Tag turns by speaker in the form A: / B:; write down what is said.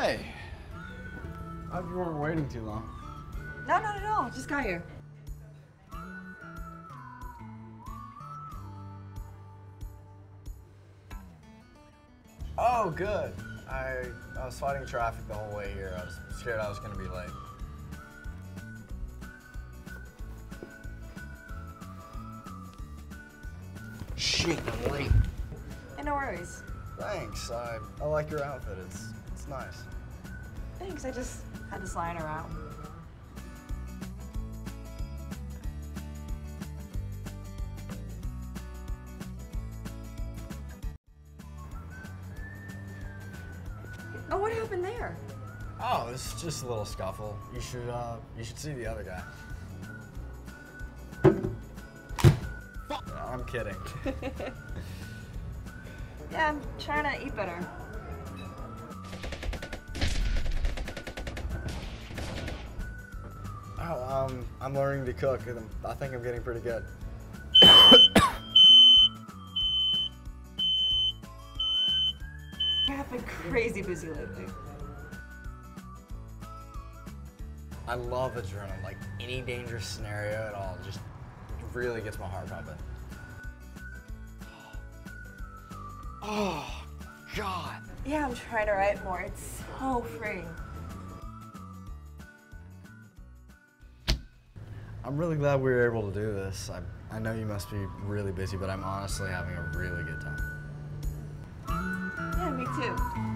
A: Hey. I hope you weren't waiting too long.
B: No, not at all. Just got here.
A: Oh, good. I, I was fighting traffic the whole way here. I was scared I was going to be late. Shit, I'm late.
B: Hey, no worries.
A: Thanks. I, I like your outfit. It's, it's nice.
B: Thanks. I just had this lying around. Oh, what happened there?
A: Oh, it's just a little scuffle. You should, uh, you should see the other guy. I'm kidding.
B: Yeah, I'm trying to eat better.
A: Oh, um, I'm learning to cook, and I think I'm getting pretty good.
B: I've been crazy busy lately.
A: I love adrenaline. Like any dangerous scenario at all, just really gets my heart pumping. Oh, God.
B: Yeah, I'm trying to write more. It's so freeing.
A: I'm really glad we were able to do this. I, I know you must be really busy, but I'm honestly having a really good time.
B: Yeah, me too.